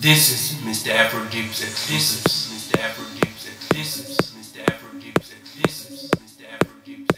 This is Mr. Afro Deep's exclusives. Mr. Afro Deep's exclusives. Mr. Afro Deep's exclusives. Mr. Afro Deep's